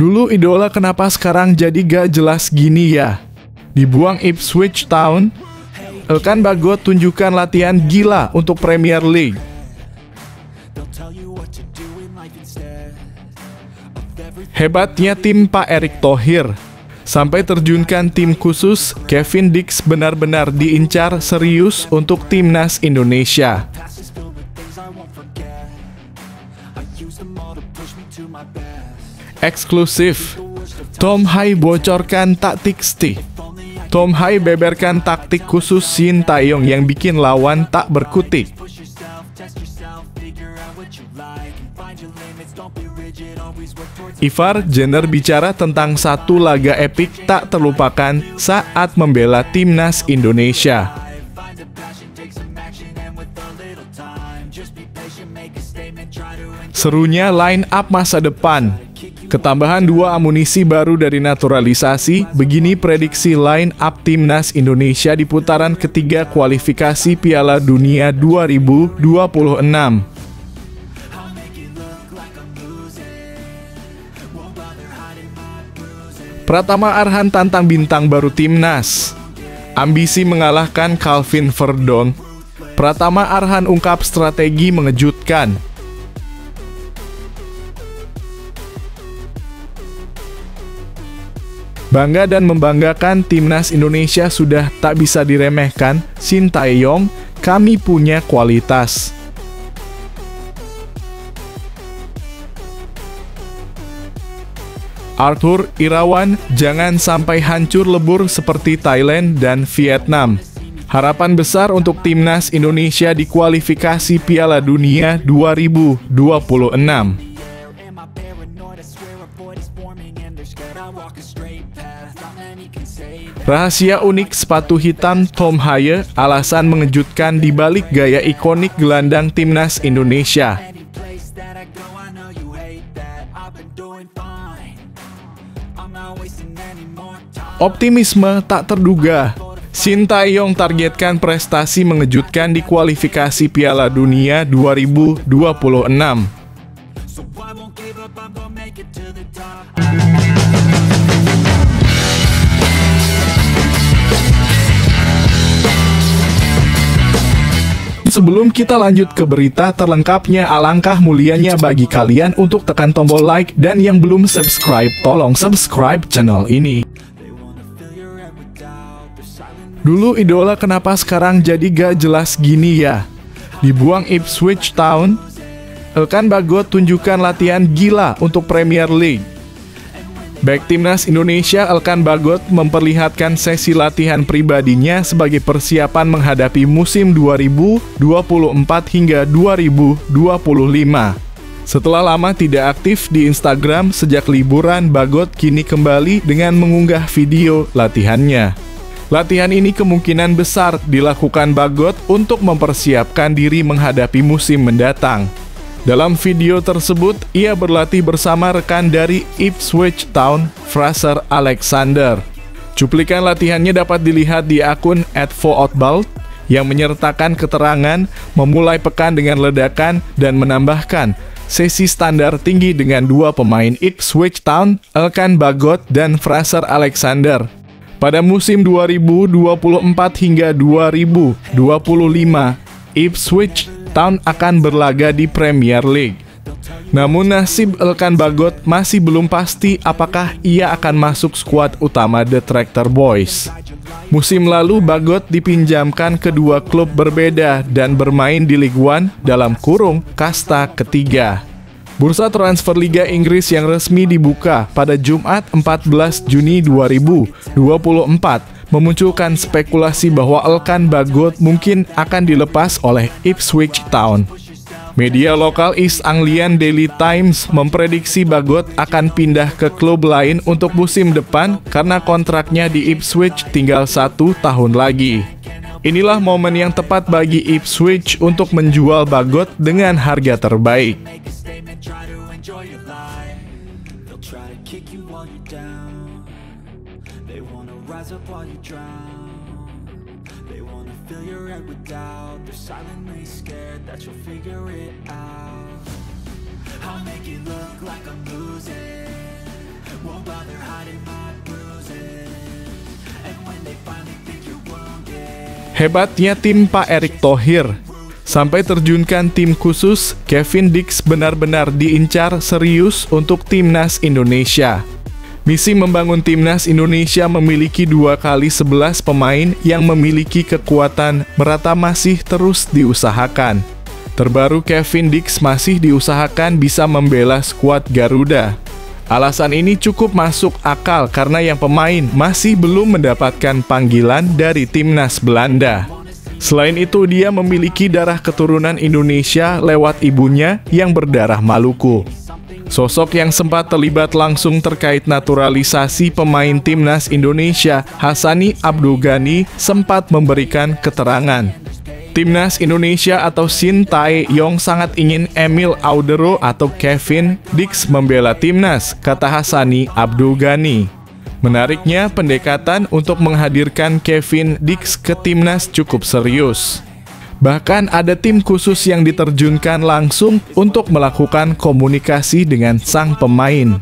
Dulu idola kenapa sekarang jadi gak jelas gini ya? Dibuang Ipswich Town, Elkan Bagot tunjukkan latihan gila untuk Premier League. Hebatnya tim Pak Erick Thohir, sampai terjunkan tim khusus, Kevin Dix benar-benar diincar serius untuk timnas Indonesia. Eksklusif, Tom Hai bocorkan taktik Steve. Tom Hai beberkan taktik khusus Shin Taeyong yang bikin lawan tak berkutik. Ivar Jenner bicara tentang satu laga epik tak terlupakan saat membela timnas Indonesia. Serunya line up masa depan. Ketambahan dua amunisi baru dari naturalisasi, begini prediksi line up timnas Indonesia di putaran ketiga kualifikasi Piala Dunia 2026. Pratama Arhan tantang bintang baru timnas. Ambisi mengalahkan Calvin Verdon. Pratama Arhan ungkap strategi mengejutkan. Bangga dan membanggakan timnas Indonesia sudah tak bisa diremehkan. Sintayong, kami punya kualitas. Arthur Irawan jangan sampai hancur lebur seperti Thailand dan Vietnam. Harapan besar untuk timnas Indonesia di kualifikasi Piala Dunia 2026. Rahasia unik sepatu hitam Tom Haye alasan mengejutkan di balik gaya ikonik gelandang timnas Indonesia. Optimisme tak terduga. Sintayong targetkan prestasi mengejutkan di kualifikasi Piala Dunia 2026. Sebelum kita lanjut ke berita terlengkapnya, alangkah mulianya bagi kalian untuk tekan tombol like dan yang belum subscribe, tolong subscribe channel ini. Dulu idola kenapa sekarang jadi gak jelas gini ya? Dibuang Ipswich Town, Elkan Bagot tunjukkan latihan gila untuk Premier League. Back timnas Indonesia Elkan Bagot memperlihatkan sesi latihan pribadinya sebagai persiapan menghadapi musim 2024 hingga 2025. Setelah lama tidak aktif di Instagram sejak liburan, Bagot kini kembali dengan mengunggah video latihannya. Latihan ini kemungkinan besar dilakukan Bagot untuk mempersiapkan diri menghadapi musim mendatang. Dalam video tersebut, ia berlatih bersama rekan dari Ipswich Town, Fraser Alexander. Cuplikan latihannya dapat dilihat di akun @4outball yang menyertakan keterangan memulai pekan dengan ledakan dan menambahkan sesi standar tinggi dengan dua pemain Ipswich Town, Elkan Bagot dan Fraser Alexander. Pada musim 2024 hingga 2025, Ipswich Town akan berlaga di Premier League. Namun nasib Elkan Bagot masih belum pasti apakah ia akan masuk skuad utama The Tractor Boys. Musim lalu Bagot dipinjamkan kedua klub berbeda dan bermain di Ligue 1 dalam kurung kasta ketiga. Bursa transfer Liga Inggris yang resmi dibuka pada Jumat 14 Juni 2024 memunculkan spekulasi bahwa Elkan Bagot mungkin akan dilepas oleh Ipswich Town. Media lokal East Anglian Daily Times memprediksi Bagot akan pindah ke klub lain untuk musim depan karena kontraknya di Ipswich tinggal satu tahun lagi. Inilah momen yang tepat bagi Ipswich untuk menjual Bagot dengan harga terbaik. That you'll figure it out I'll make it look like I'm losing Hebatnya tim Pak Erick Thohir. Sampai terjunkan tim khusus, Kevin Dix benar-benar diincar serius untuk timnas Indonesia. Misi membangun timnas Indonesia memiliki dua kali 11 pemain yang memiliki kekuatan merata masih terus diusahakan. Terbaru Kevin Dix masih diusahakan bisa membela skuad Garuda. Alasan ini cukup masuk akal karena yang pemain masih belum mendapatkan panggilan dari timnas Belanda. Selain itu, dia memiliki darah keturunan Indonesia lewat ibunya yang berdarah Maluku. Sosok yang sempat terlibat langsung terkait naturalisasi pemain timnas Indonesia, Hasani Abdul Ghani, sempat memberikan keterangan. Timnas Indonesia atau Shin Tae Yong sangat ingin Emil Audero atau Kevin Dix membela timnas, kata Hasani Abdul Ghani. Menariknya, pendekatan untuk menghadirkan Kevin Dix ke timnas cukup serius. Bahkan ada tim khusus yang diterjunkan langsung untuk melakukan komunikasi dengan sang pemain.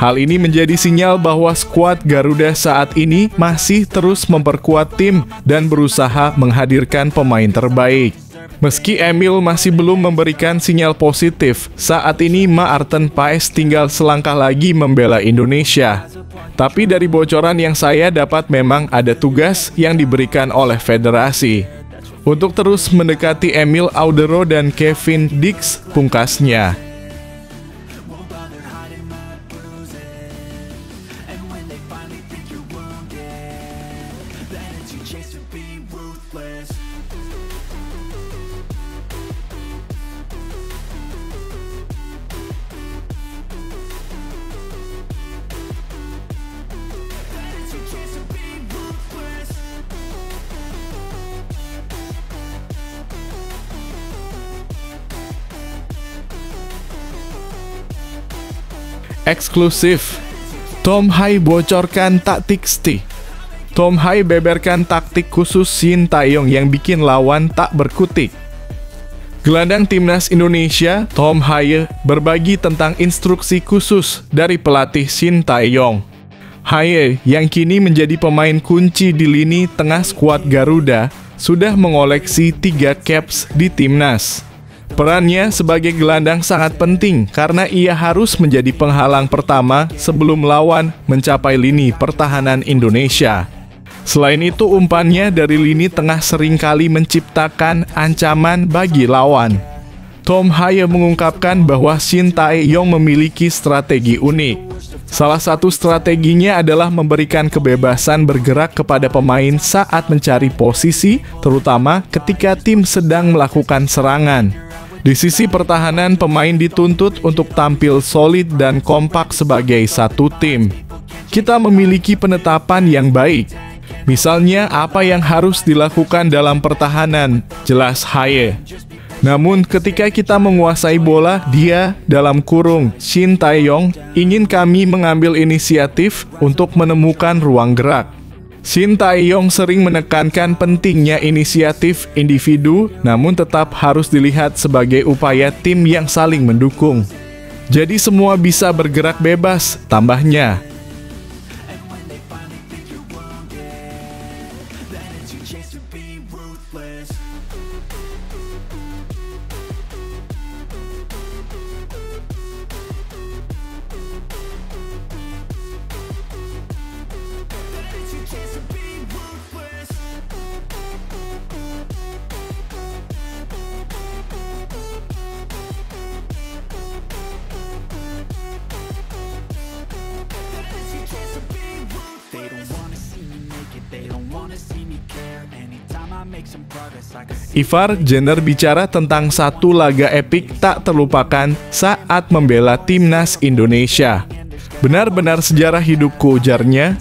Hal ini menjadi sinyal bahwa skuad Garuda saat ini masih terus memperkuat tim dan berusaha menghadirkan pemain terbaik. Meski Emil masih belum memberikan sinyal positif, saat ini Ma Arten Paes tinggal selangkah lagi membela Indonesia. Tapi dari bocoran yang saya dapat memang ada tugas yang diberikan oleh federasi untuk terus mendekati Emil Audero dan Kevin Dix pungkasnya. Eksklusif Tom Hai bocorkan taktik Sti Tom Hai beberkan taktik khusus Shin Taeyong yang bikin lawan tak berkutik Gelandang timnas Indonesia, Tom Haye, berbagi tentang instruksi khusus dari pelatih Shin Taeyong. Haye, yang kini menjadi pemain kunci di lini tengah skuad Garuda, sudah mengoleksi tiga caps di timnas. Perannya sebagai gelandang sangat penting karena ia harus menjadi penghalang pertama sebelum lawan mencapai lini pertahanan Indonesia. Selain itu, umpannya dari lini tengah sering kali menciptakan ancaman bagi lawan. Tom Haye mengungkapkan bahwa Shin Tae-yong memiliki strategi unik. Salah satu strateginya adalah memberikan kebebasan bergerak kepada pemain saat mencari posisi, terutama ketika tim sedang melakukan serangan. Di sisi pertahanan, pemain dituntut untuk tampil solid dan kompak sebagai satu tim. Kita memiliki penetapan yang baik, Misalnya apa yang harus dilakukan dalam pertahanan, jelas Haye. Namun ketika kita menguasai bola, dia dalam kurung Shin Taeyong ingin kami mengambil inisiatif untuk menemukan ruang gerak. Shin Taeyong sering menekankan pentingnya inisiatif individu, namun tetap harus dilihat sebagai upaya tim yang saling mendukung. Jadi semua bisa bergerak bebas, tambahnya. Ivar Jenner bicara tentang satu laga epik tak terlupakan saat membela timnas Indonesia. Benar-benar sejarah hidupku ujarnya.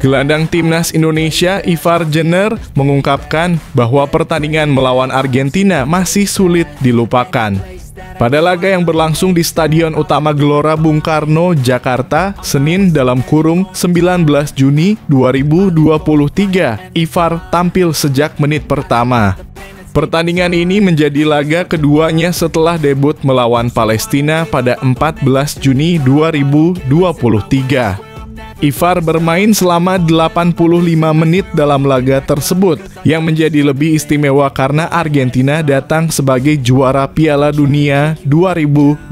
Gelandang timnas Indonesia Ivar Jenner mengungkapkan bahwa pertandingan melawan Argentina masih sulit dilupakan. Pada laga yang berlangsung di Stadion Utama Gelora Bung Karno, Jakarta, Senin dalam kurung 19 Juni 2023, Ivar tampil sejak menit pertama. Pertandingan ini menjadi laga keduanya setelah debut melawan Palestina pada 14 Juni 2023. Ivar bermain selama 85 menit dalam laga tersebut yang menjadi lebih istimewa karena Argentina datang sebagai juara Piala Dunia 2022.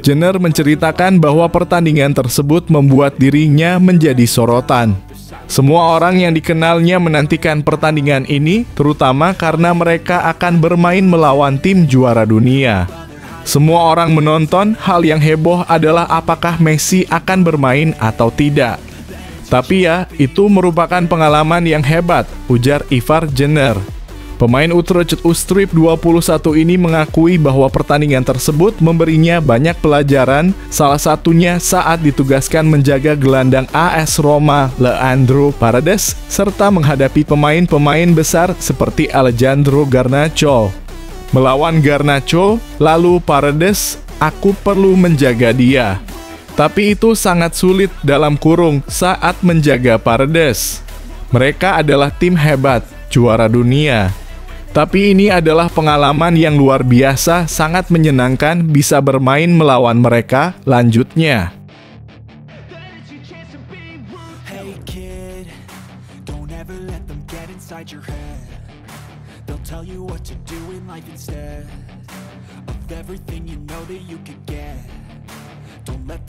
Jenner menceritakan bahwa pertandingan tersebut membuat dirinya menjadi sorotan. Semua orang yang dikenalnya menantikan pertandingan ini, terutama karena mereka akan bermain melawan tim juara dunia. Semua orang menonton, hal yang heboh adalah apakah Messi akan bermain atau tidak. Tapi ya, itu merupakan pengalaman yang hebat, ujar Ivar Jenner. Pemain Utrecht Ustrip 21 ini mengakui bahwa pertandingan tersebut memberinya banyak pelajaran, salah satunya saat ditugaskan menjaga gelandang AS Roma Leandro Paredes serta menghadapi pemain-pemain besar seperti Alejandro Garnacho. Melawan Garnacho, lalu Paredes, aku perlu menjaga dia. Tapi itu sangat sulit dalam kurung saat menjaga Paredes. Mereka adalah tim hebat, juara dunia. Tapi ini adalah pengalaman yang luar biasa, sangat menyenangkan bisa bermain melawan mereka. Lanjutnya,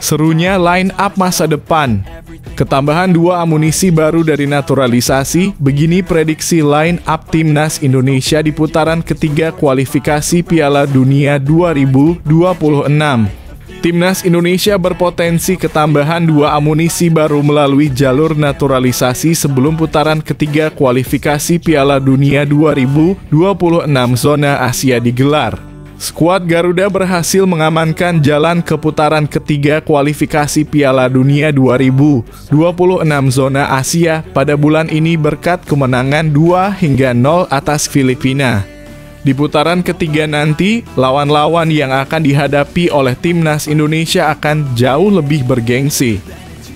Serunya line up masa depan. Ketambahan dua amunisi baru dari naturalisasi, begini prediksi line up timnas Indonesia di putaran ketiga kualifikasi Piala Dunia 2026. Timnas Indonesia berpotensi ketambahan dua amunisi baru melalui jalur naturalisasi sebelum putaran ketiga kualifikasi Piala Dunia 2026 zona Asia digelar. Skuad Garuda berhasil mengamankan jalan ke putaran ketiga kualifikasi Piala Dunia 2026 zona Asia pada bulan ini berkat kemenangan 2 hingga 0 atas Filipina. Di putaran ketiga nanti, lawan-lawan yang akan dihadapi oleh timnas Indonesia akan jauh lebih bergengsi.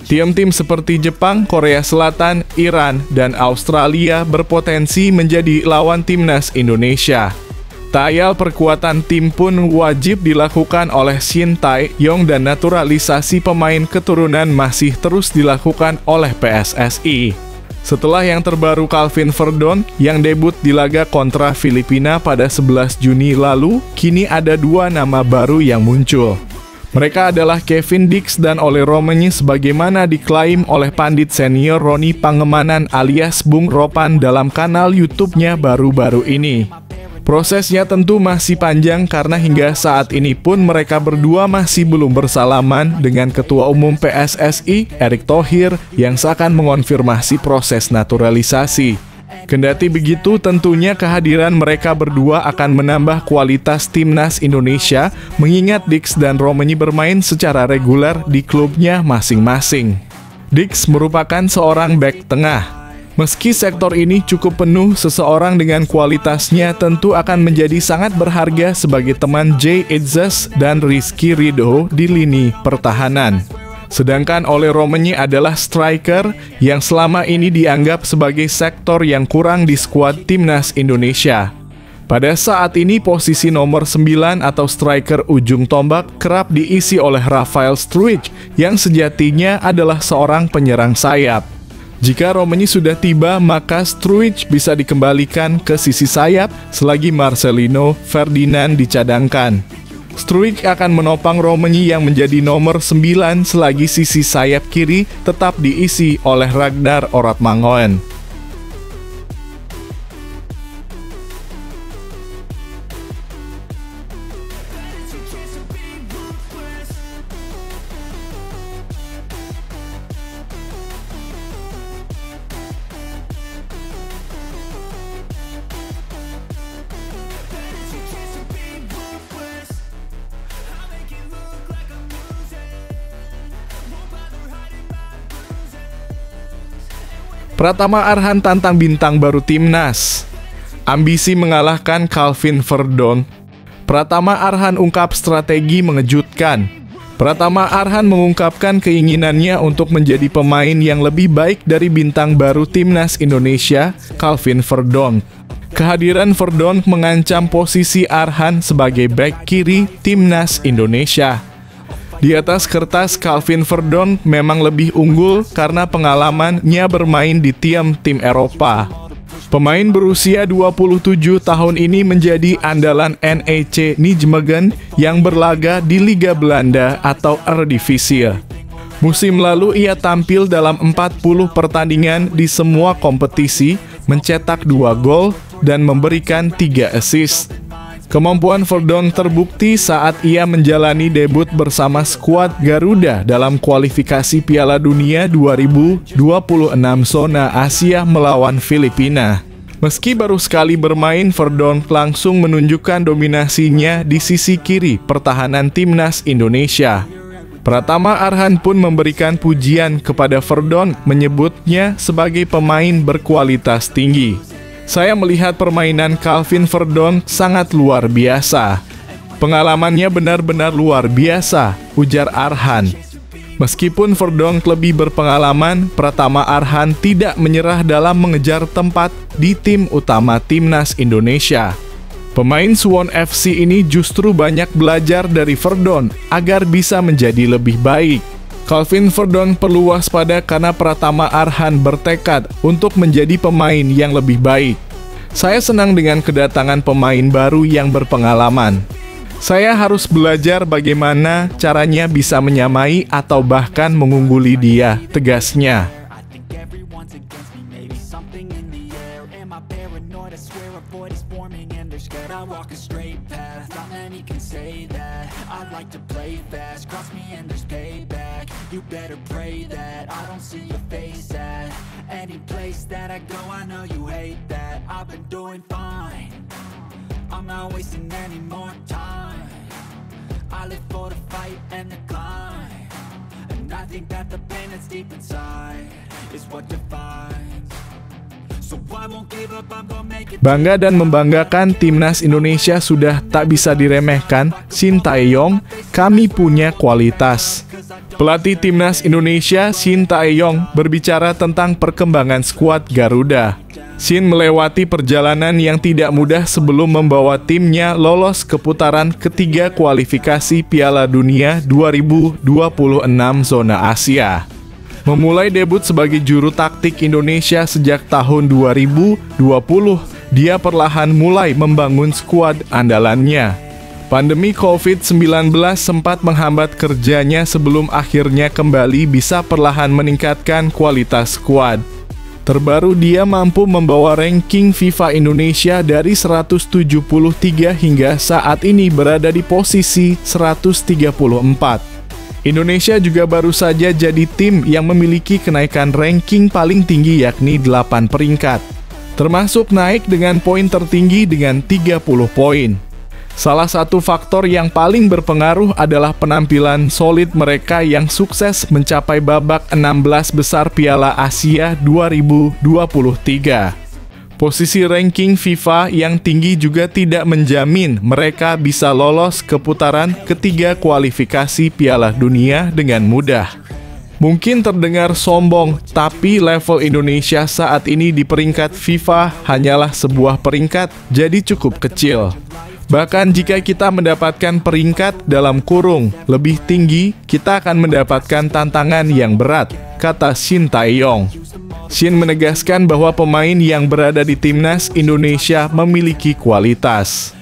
Tim-tim seperti Jepang, Korea Selatan, Iran, dan Australia berpotensi menjadi lawan timnas Indonesia. Tayal perkuatan tim pun wajib dilakukan oleh Shin Tae-yong dan naturalisasi pemain keturunan masih terus dilakukan oleh PSSI. Setelah yang terbaru Calvin Verdon yang debut di laga kontra Filipina pada 11 Juni lalu, kini ada dua nama baru yang muncul. Mereka adalah Kevin Dix dan Ole Romanyi sebagaimana diklaim oleh pandit senior Roni Pangemanan alias Bung Ropan dalam kanal YouTube-nya baru-baru ini. Prosesnya tentu masih panjang karena hingga saat ini pun mereka berdua masih belum bersalaman dengan Ketua Umum PSSI, Erick Thohir, yang seakan mengonfirmasi proses naturalisasi. Kendati begitu, tentunya kehadiran mereka berdua akan menambah kualitas timnas Indonesia, mengingat Dix dan Romani bermain secara reguler di klubnya masing-masing. Dix merupakan seorang back tengah, Meski sektor ini cukup penuh, seseorang dengan kualitasnya tentu akan menjadi sangat berharga sebagai teman Jay Itzes dan Rizky Ridho di lini pertahanan. Sedangkan oleh Romani adalah striker yang selama ini dianggap sebagai sektor yang kurang di skuad timnas Indonesia. Pada saat ini posisi nomor 9 atau striker ujung tombak kerap diisi oleh Rafael Struij yang sejatinya adalah seorang penyerang sayap. Jika Romani sudah tiba, maka Struij bisa dikembalikan ke sisi sayap selagi Marcelino Ferdinand dicadangkan. Struij akan menopang Romani yang menjadi nomor 9 selagi sisi sayap kiri tetap diisi oleh Ragnar Oratmangoen. Pratama Arhan tantang bintang baru timnas. Ambisi mengalahkan Calvin Verdon. Pratama Arhan ungkap strategi mengejutkan. Pratama Arhan mengungkapkan keinginannya untuk menjadi pemain yang lebih baik dari bintang baru timnas Indonesia, Calvin Verdonk. Kehadiran Verdonk mengancam posisi Arhan sebagai back kiri timnas Indonesia. Di atas kertas, Calvin Verdonk memang lebih unggul karena pengalamannya bermain di tim-tim Eropa. Pemain berusia 27 tahun ini menjadi andalan NEC Nijmegen yang berlaga di Liga Belanda atau Eredivisie. Musim lalu ia tampil dalam 40 pertandingan di semua kompetisi, mencetak 2 gol dan memberikan 3 assist. Kemampuan Verdon terbukti saat ia menjalani debut bersama skuad Garuda dalam kualifikasi Piala Dunia 2026 zona Asia melawan Filipina. Meski baru sekali bermain, Verdon langsung menunjukkan dominasinya di sisi kiri pertahanan timnas Indonesia. Pratama Arhan pun memberikan pujian kepada Verdon menyebutnya sebagai pemain berkualitas tinggi. Saya melihat permainan Calvin Verdon sangat luar biasa. Pengalamannya benar-benar luar biasa, ujar Arhan. Meskipun Verdonk lebih berpengalaman, Pratama Arhan tidak menyerah dalam mengejar tempat di tim utama timnas Indonesia. Pemain Suwon FC ini justru banyak belajar dari Verdon agar bisa menjadi lebih baik. Calvin Verdon perlu waspada karena Pratama Arhan bertekad untuk menjadi pemain yang lebih baik. Saya senang dengan kedatangan pemain baru yang berpengalaman. Saya harus belajar bagaimana caranya bisa menyamai atau bahkan mengungguli dia, tegasnya. they're scared I walk a straight path? Not many can say that. I like to play fast. Cross me and there's payback. You better pray that I don't see your face at Any place that I go. I know you hate that. I've been doing fine. I'm not wasting any more time. I live for the fight and the climb. And I think that the pain that's deep inside Is what defines Bangga dan membanggakan timnas Indonesia sudah tak bisa diremehkan. Shin Taeyong, kami punya kualitas. Pelatih timnas Indonesia Shin Taeyong berbicara tentang perkembangan skuad Garuda. Shin melewati perjalanan yang tidak mudah sebelum membawa timnya lolos ke putaran ketiga kualifikasi Piala Dunia 2026 zona Asia. Memulai debut sebagai juru taktik Indonesia sejak tahun 2020, dia perlahan mulai membangun skuad andalannya. Pandemi COVID-19 sempat menghambat kerjanya sebelum akhirnya kembali bisa perlahan meningkatkan kualitas skuad. Terbaru dia mampu membawa ranking FIFA Indonesia dari 173 hingga saat ini berada di posisi 134. Indonesia juga baru saja jadi tim yang memiliki kenaikan ranking paling tinggi yakni 8 peringkat. Termasuk naik dengan poin tertinggi dengan 30 poin. Salah satu faktor yang paling berpengaruh adalah penampilan solid mereka yang sukses mencapai babak 16 besar Piala Asia 2023. Posisi ranking FIFA yang tinggi juga tidak menjamin mereka bisa lolos ke putaran ketiga kualifikasi Piala Dunia dengan mudah. Mungkin terdengar sombong, tapi level Indonesia saat ini di peringkat FIFA hanyalah sebuah peringkat, jadi cukup kecil. Bahkan jika kita mendapatkan peringkat dalam kurung lebih tinggi, kita akan mendapatkan tantangan yang berat, kata Shin Taeyong. Shin menegaskan bahwa pemain yang berada di timnas Indonesia memiliki kualitas.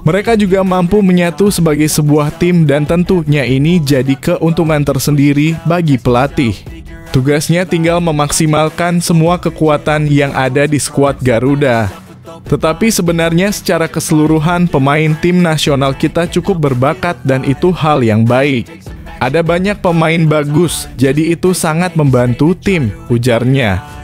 Mereka juga mampu menyatu sebagai sebuah tim dan tentunya ini jadi keuntungan tersendiri bagi pelatih. Tugasnya tinggal memaksimalkan semua kekuatan yang ada di skuad Garuda. Tetapi sebenarnya secara keseluruhan pemain tim nasional kita cukup berbakat dan itu hal yang baik. Ada banyak pemain bagus, jadi itu sangat membantu tim, ujarnya.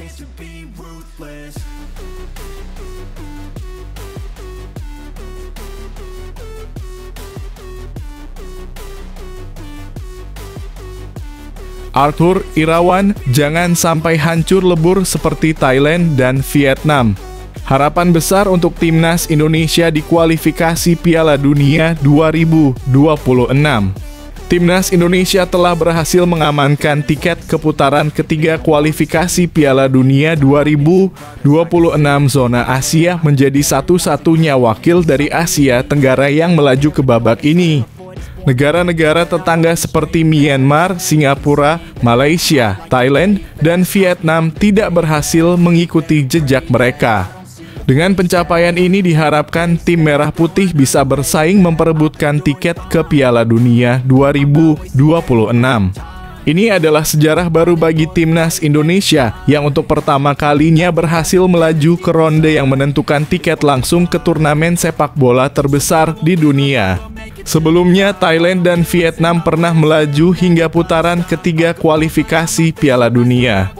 Chance to be ruthless. Arthur Irawan jangan sampai hancur lebur seperti Thailand dan Vietnam. Harapan besar untuk timnas Indonesia di kualifikasi Piala Dunia 2026. Timnas Indonesia telah berhasil mengamankan tiket keputaran ketiga kualifikasi Piala Dunia 2026 zona Asia menjadi satu-satunya wakil dari Asia Tenggara yang melaju ke babak ini. Negara-negara tetangga seperti Myanmar, Singapura, Malaysia, Thailand, dan Vietnam tidak berhasil mengikuti jejak mereka. Dengan pencapaian ini diharapkan tim Merah Putih bisa bersaing memperebutkan tiket ke Piala Dunia 2026. Ini adalah sejarah baru bagi timnas Indonesia yang untuk pertama kalinya berhasil melaju ke ronde yang menentukan tiket langsung ke turnamen sepak bola terbesar di dunia. Sebelumnya, Thailand dan Vietnam pernah melaju hingga putaran ketiga kualifikasi Piala Dunia.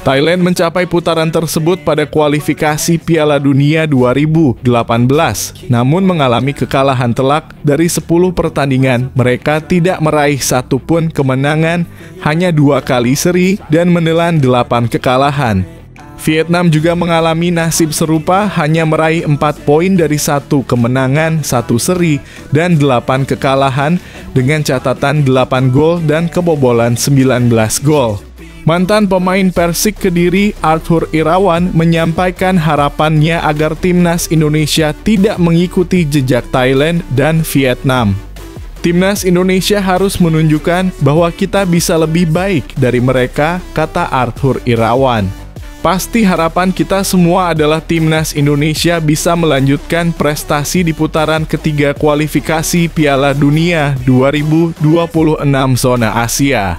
Thailand mencapai putaran tersebut pada kualifikasi Piala Dunia 2018, namun mengalami kekalahan telak dari 10 pertandingan. Mereka tidak meraih satupun kemenangan, hanya dua kali seri dan menelan delapan kekalahan. Vietnam juga mengalami nasib serupa hanya meraih 4 poin dari satu kemenangan, satu seri, dan 8 kekalahan dengan catatan 8 gol dan kebobolan 19 gol. Mantan pemain Persik Kediri Arthur Irawan menyampaikan harapannya agar timnas Indonesia tidak mengikuti jejak Thailand dan Vietnam. Timnas Indonesia harus menunjukkan bahwa kita bisa lebih baik dari mereka, kata Arthur Irawan. Pasti harapan kita semua adalah timnas Indonesia bisa melanjutkan prestasi di putaran ketiga kualifikasi Piala Dunia 2026 zona Asia.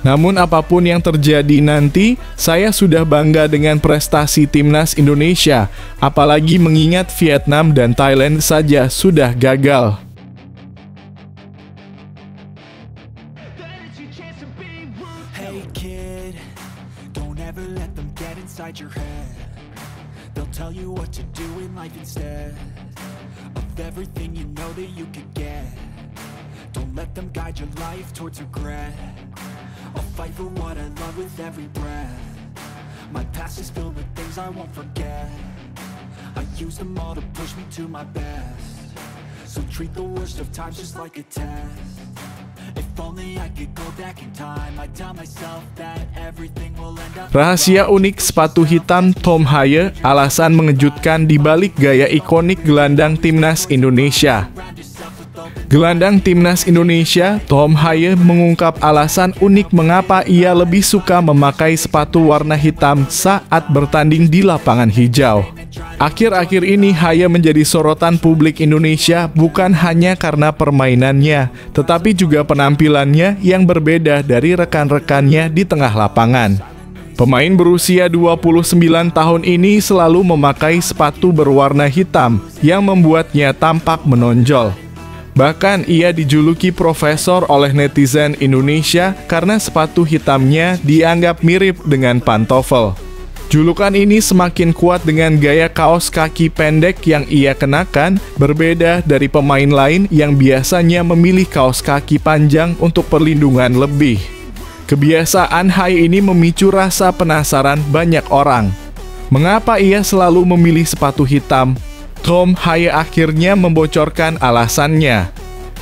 Namun apa pun yang terjadi nanti, saya sudah bangga dengan prestasi timnas Indonesia, apalagi mengingat Vietnam dan Thailand saja sudah gagal. My best. So treat the worst of times just like a test. If only I could go back in time, I'd tell myself that everything will end up. Rahasia unik sepatu hitam Tom Haye alasan mengejutkan di balik gaya ikonik gelandang timnas Indonesia. Gelandang timnas Indonesia, Tom Haye mengungkap alasan unik mengapa ia lebih suka memakai sepatu warna hitam saat bertanding di lapangan hijau. Akhir-akhir ini Haye menjadi sorotan publik Indonesia bukan hanya karena permainannya, tetapi juga penampilannya yang berbeda dari rekan-rekannya di tengah lapangan. Pemain berusia 29 tahun ini selalu memakai sepatu berwarna hitam yang membuatnya tampak menonjol. Bahkan ia dijuluki profesor oleh netizen Indonesia karena sepatu hitamnya dianggap mirip dengan pantofel. Julukan ini semakin kuat dengan gaya kaos kaki pendek yang ia kenakan, berbeda dari pemain lain yang biasanya memilih kaos kaki panjang untuk perlindungan lebih. Kebiasaan Hai ini memicu rasa penasaran banyak orang. Mengapa ia selalu memilih sepatu hitam? Tom Haye akhirnya membocorkan alasannya.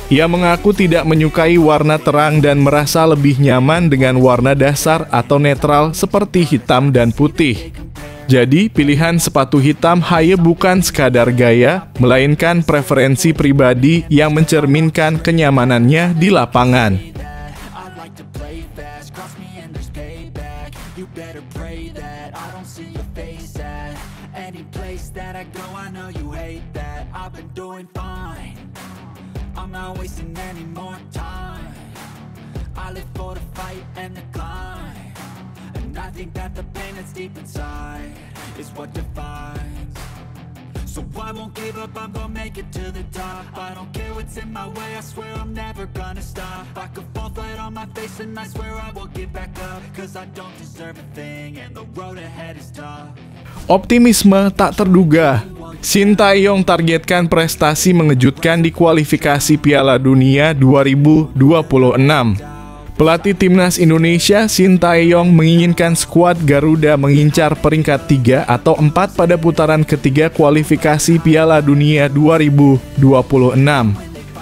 Ia mengaku tidak menyukai warna terang dan merasa lebih nyaman dengan warna dasar atau netral seperti hitam dan putih. Jadi, pilihan sepatu hitam Haye bukan sekadar gaya, melainkan preferensi pribadi yang mencerminkan kenyamanannya di lapangan. I'm not wasting any more time. I live for the fight and the climb. And I think that the pain that's deep inside is what defines. So I won't give up, I'm gonna make it to the top I don't care what's in my way, I swear I'm never gonna stop I could fall flat on my face and I swear I will get back up Cause I don't deserve a thing and the road ahead is tough Optimisme tak terduga. Shin Tae-yong targetkan prestasi mengejutkan di kualifikasi Piala Dunia 2026. Pelatih timnas Indonesia Shin Tae-yong menginginkan skuad Garuda mengincar peringkat 3 atau 4 pada putaran ketiga kualifikasi Piala Dunia 2026.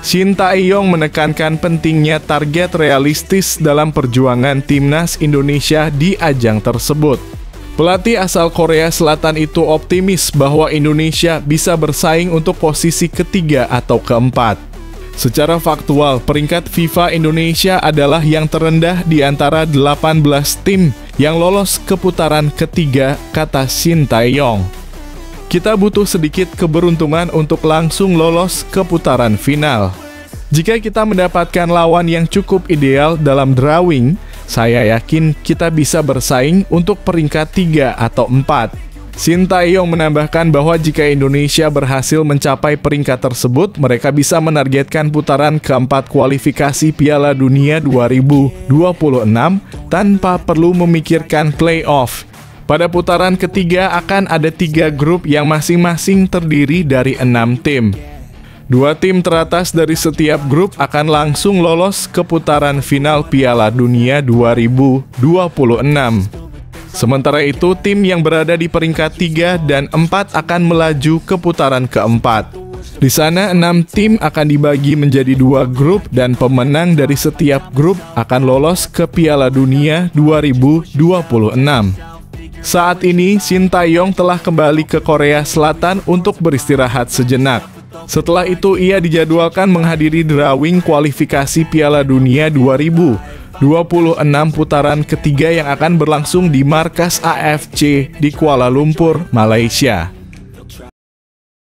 Shin Tae-yong menekankan pentingnya target realistis dalam perjuangan timnas Indonesia di ajang tersebut. Pelatih asal Korea Selatan itu optimis bahwa Indonesia bisa bersaing untuk posisi ketiga atau keempat. Secara faktual, peringkat FIFA Indonesia adalah yang terendah di antara 18 tim yang lolos ke putaran ketiga, kata Shin Tae-yong. Kita butuh sedikit keberuntungan untuk langsung lolos ke putaran final. Jika kita mendapatkan lawan yang cukup ideal dalam drawing, saya yakin kita bisa bersaing untuk peringkat 3 atau 4. Sintayong menambahkan bahwa jika Indonesia berhasil mencapai peringkat tersebut, mereka bisa menargetkan putaran keempat kualifikasi Piala Dunia 2026 tanpa perlu memikirkan playoff. Pada putaran ketiga akan ada tiga grup yang masing-masing terdiri dari enam tim. Dua tim teratas dari setiap grup akan langsung lolos ke putaran final Piala Dunia 2026. Sementara itu, tim yang berada di peringkat 3 dan 4 akan melaju ke putaran keempat. Di sana, enam tim akan dibagi menjadi dua grup dan pemenang dari setiap grup akan lolos ke Piala Dunia 2026. Saat ini, Sintayong telah kembali ke Korea Selatan untuk beristirahat sejenak. Setelah itu ia dijadwalkan menghadiri drawing kualifikasi Piala Dunia 2026 putaran ketiga yang akan berlangsung di markas AFC di Kuala Lumpur, Malaysia.